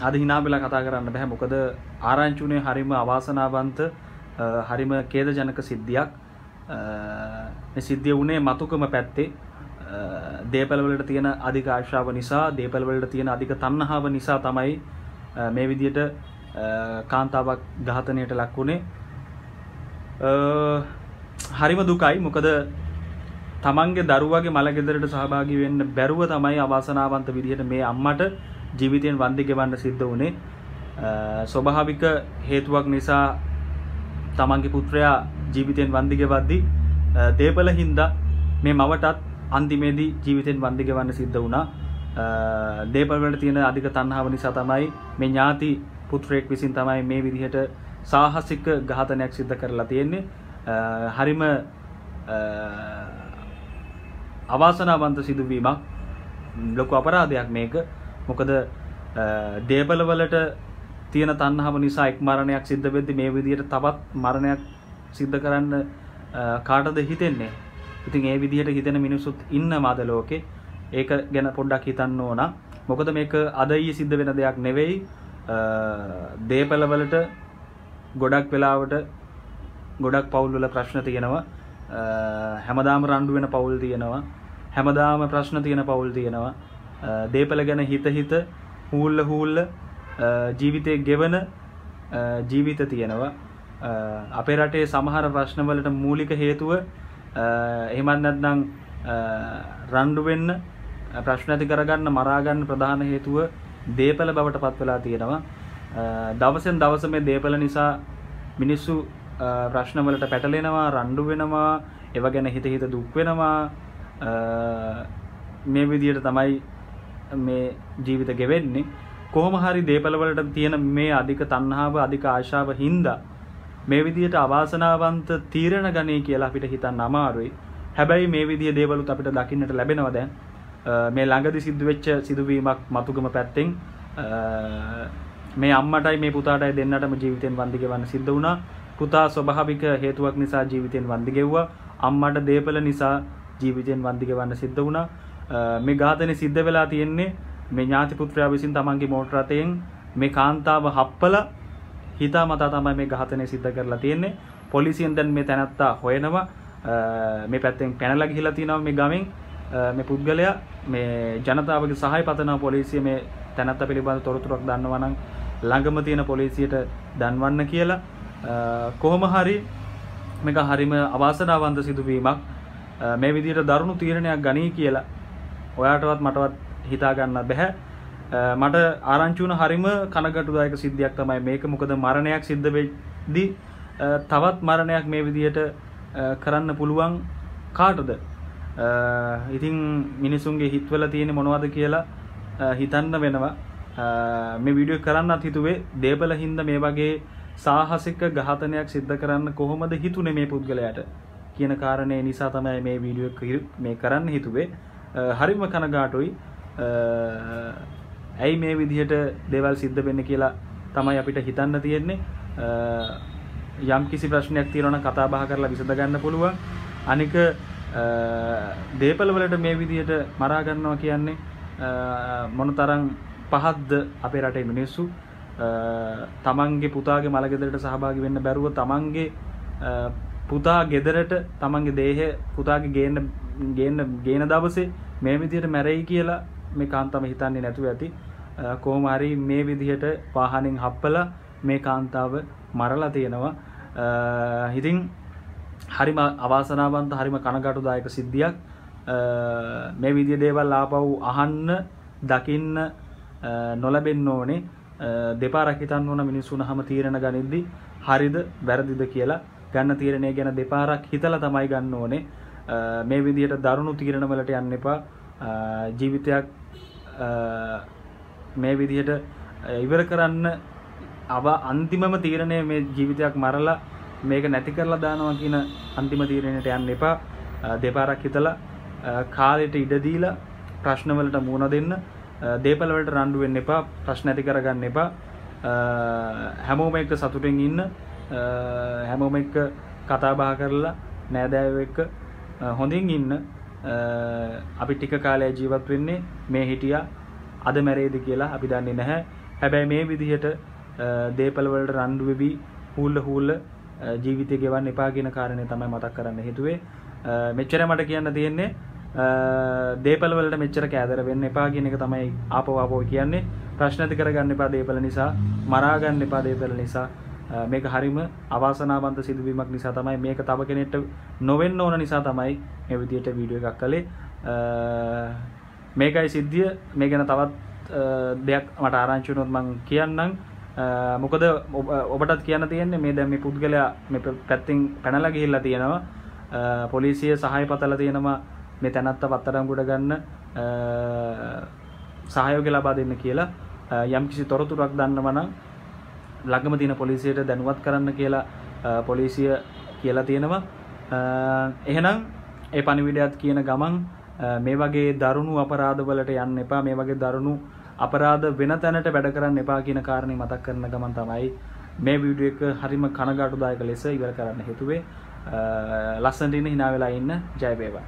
අද හිනාවෙලා කතා කරන්න බැහැ මොකද ආරංචුනේ හරිම අවාසනාවන්ත හරිම කේද ජනක සිද්ධියක් සිද්ධිය වුණේ මතුකම පැත්තේ. දේපලවලට තියෙන අධික ආශාව නිසා දේපලවලට තියෙන අධික තන්නහාව නිසා තමයි මේ විදියට කාන්තාවක් ඝාතනයට ලක් වුණේ. හරිම දුකයි. මොකද තමන්ගේ දරුවගේ මළගෙදරට සහභාගී වෙන්න බැරුව තමයි අවාසනාවන්ත විදිහට මේ අම්මට ජීවිතයෙන් වන්දි ගෙවන්න සිද්ධ වුණේ. ස්වභාවික හේතුවක් නිසා තමන්ගේ පුත්‍රයා ජීවිතයෙන් වන්දි ගෙවද්දි දේපල හින්දා මේ මවටත් අන්තිමේදී ජීවිතයෙන් වන්දි ගෙවන්න සිද්ධ වුණා. දේපල්වලට තියෙන අධික තණ්හාව නිසා තමයි මේ ඥාති පුත්‍රයෙක් විසින් තමයි මේ විදිහට සාහසික ඝාතනයක් සිද්ධ කරලා තියෙන්නේ. හරිම අවාසනාවන්ත සිදුවීමක්. ලොකු අපරාධයක් මේක. මොකද දේපලවලට තියෙන තණ්හාව නිසා එක් මරණයක් සිද්ධ වෙද්දි මේ විදිහට තවත් මරණයක් සිද්ධ කරන්න කාටද හිතෙන්නේ? ඉතින් ඒ විදිහට හිතෙන මිනිස්සුත් ඉන්නවාද ලෝකේ? ඒක ගැන පොඩ්ඩක් හිතන්න ඕන. මොකද මේක අද ඊයේ සිද්ධ වෙන දෙයක් නෙවෙයි. දේපලවලට ගොඩක් වෙලාවට ගොඩක් පවුල්වල ප්‍රශ්න තියෙනවා. හැමදාම රණ්ඩු වෙන පවුල් තියෙනවා. හැමදාම ප්‍රශ්න තියෙන පවුල් තියෙනවා. දේපල ගැන හිත හිත හූල්ල හූල්ල ජීවිතය ගෙවන ජීවිත තියෙනවා. අපේ රටේ සමහර ප්‍රශ්නවලට මූලික හේතුව එහෙමත් නැත්නම් රණ්ඩු වෙන්න ප්‍රශ්න ඇති කරගන්න මරාගන්න ප්‍රධාන හේතුව දේපල බවට පත් වෙලා තියෙනවා. දවසෙන් දවස මේ දේපල නිසා මිනිස්සු ප්‍රශ්නවලට පැටලෙනවා රණ්ඩු වෙනවා ඒව ගැන හිත හිත දුක් වෙනවා. මේ විදියට තමයි මේ ජීවිත ගෙවෙන්නේ කොහොම හරි දේපලවලට තියෙන මේ අධික තණ්හාව අධික ආශාව හින්දා මේ විදියට අවාසනාවන්ත තීරණ ගණේ කියලා අපිට හිතන්න අමාරුයි. හැබැයි මේ විදිය දේවලුත් අපිට දකින්නට ලැබෙනවා දැන්. මේ ළඟදි සිද්ධ වෙච්ච සිදුවීමක් මතුගම පැත්තෙන් මේ අම්මටයි මේ පුතාටයි දෙන්නටම ජීවිතෙන් වන්දි ගෙවන්න සිද්ධ වුණා. පුතා ස්වභාවික හේතුවක් නිසා ජීවිතෙන් වන්දි ගෙව්වා. අම්මට දේපල නිසා ජීවිතෙන් වන්දි ගෙවන්න සිද්ධ වුණා. මේ ඝාතනය සිද්ධ වෙලා තියෙන්නේ මේ ඥාති පුත්‍රයා විසින් තමන්ගේ මෝටර රථයෙන් මේ කාන්තාව හප්පලා හිතා මතා තමයි මේ ඝාතනය සිද්ධ කරලා තියෙන්නේ. පොලිසියෙන් දැන් මේ තැනත්තා හොයනවා. මේ පැත්තෙන් පැනලා ගිහිලා තියෙනවා මේ ගමෙන් මේ පුද්ගලයා මේ ජනතාවගේ සහාය පතනවා පොලිසිය මේ තැනත්තා පිළිබඳ තොරතුරක් දන්නවා නම් ළඟම තියෙන පොලිසියට දන්වන්න කියලා කොහොම හරි මේක හරිම අවාසනාවන්ත සිදුවීමක් මේ විදිහට දරුණු තීරණයක් ගනී කියලා ඔයාටවත් මටවත් හිතා ගන්න බැහැ. මට ආරංචි වුණ හරිම කනගටුදායක සිද්ධියක් තමයි මේක. මොකද මරණයක් සිද්ධ වෙද්දී තවත් මරණයක් මේ විදිහට කරන්න පුළුවන් කාටද? ඉතින් මිනිසුන්ගේ හිත්වල තියෙන මොනවද කියලා හිතන්න වෙනවා. මේ වීඩියෝ කරන්නත් හිතුවේ දේපල හින්ද මේ වගේ සාහසික ඝාතනයක් සිද්ධ කරන්න කොහොමද හිතුනේ මේ පුද්ගලයාට? කියන කාරණේ නිසා තමයි මේ වීඩියෝ මේ කරන්න හිතුවේ. හරිම කනගාටුයි. ඇයි මේ විදිහට දේවල් සිද්ධ වෙන්න කියලා තමයි අපිට හිතන්න තියෙන්නේ. යම් කිසි ප්‍රශ්නයක් තියෙනවනම් කතා බහ කරලා විසඳ ගන්න පුළුවන්. අනික දේපල වලට මේ විදිහට මරා ගන්නවා කියන්නේ මොනතරම් පහත්ද අපේ රටේ මිනිස්සු? තමන්ගේ පුතාගේ මළගෙදරට සහභාගී වෙන්න බැරුව තමන්ගේ පුතා ගෙදරට තමන්ගේ දේහය පුතාගේ ගේන්න ගේන්න ගේන දවසේ මේ විදිහට මැරෙයි කියලා මේ කාන්තම හිතන්නේ නැතුව ඇති. කොහොම හරි මේ විදිහට වාහනෙන් හප්පලා මේ කාන්තාව මරලා තියෙනවා. ඉතින් හරිම අවාසනාවන්ත හරිම කනගාටුදායක සිද්ධියක්. මේ විදිය දේවල් ආපහු අහන්න දකින්න නොලැබෙන්න ඕනේ. දෙපාරක් හිතන්න ඕන මිනිස්සුන් හැම තීරණ ගනිද්දි හරිද වැරදිද කියලා ගන්න තීරණය ගැන දෙපාරක් හිතලා තමයි ගන්න ඕනේ. මේ විදිහට දරුණු තීරණවලට යන්න එපා. ජීවිතයක් මේ විදිහට ඉවර කරන්න අව අන්තිමම තීරණය මේ ජීවිතයක් මරලා මේක නැති කරලා දානවා කියන අන්තිම තීරණයට යන්න එපා. දෙපාරක් හිතලා කාලෙට ඉඩ දීලා ප්‍රශ්නවලට මුහුණ දෙන්න දේපල වලට රණ්ඩු වෙන්න එපා ප්‍රශ්න ඇති කරගන්න එපා. හැමෝම එක්ක සතුටින් ඉන්න හැමෝම එක්ක කතා බහ කරලා නෑදෑයෝ එක්ක හොඳින් ඉන්න. අපි ටික කාලයක් ජීවත් වෙන්නේ මේ හිටියා. අද මැරෙයිද කියලා අපි දන්නේ නැහැ. හැබැයි මේ විදිහට දේපල වලට රණ්ඩු වෙවි හූල්ල හූල්ල ජීවිතය ගෙවන්න එපා කියන කාරණය තමයි මතක් කරන්න හේතුවේ. මෙච්චර මට කියන්න තියෙන්නේ දේපල වලට මෙච්චර කෑදර වෙන්න එපා කියන එක තමයි ආපහු ආපහු කියන්නේ. ප්‍රශ්න ඇති කරගන්න එපා දේපල නිසා මරා ගන්න එපා දේපල නිසා. මේක හරිම අවාසනාවන්ත සිදුවීමක් නිසා තමයි මේක තව කෙනෙක්ට නොවෙන්න ඕන නිසා තමයි මේ විදියට වීඩියෝ එකක් කළේ. මේකයි සිද්ධිය. මේ ගැන තවත් දෙයක් මට ආරංචි වුණොත් මම කියන්නම්. මොකද ඔබටත් කියන්න තියෙන්නේ මේ දැන් මේ පුද්ගලයා මේ පැත්තෙන් පැනලා ගිහිල්ලා තියෙනවා. පොලිසිය සහාය පතලා තියෙනවා. මේ තැනත්ත පත්තරංගුඩ ගන්න සහයෝගය ලබා දෙන්න කියලා. යම්කිසි තොරතුරක් දන්නවනම් ළඟම තියෙන පොලිසියට දැනුවත් කරන්න කියලා පොලිසිය කියලා තියෙනවා. එහෙනම් ඒ පණිවිඩයත් කියන ගමන් මේ වගේ දරුණු අපරාධවලට යන්න එපා. මේ වගේ දරුණු අපරාධ වෙන තැනට වැඩ කරන්න එපා කියන කාරණේ මතක් කරන ගමන් තමයි මේ වීඩියෝ එක හරිම කනගාටුදායක ලෙස ඉවර කරන්න හේතුවේ. ලස්සනට ඉන්න hina වෙලා ඉන්න. ජය වේවා.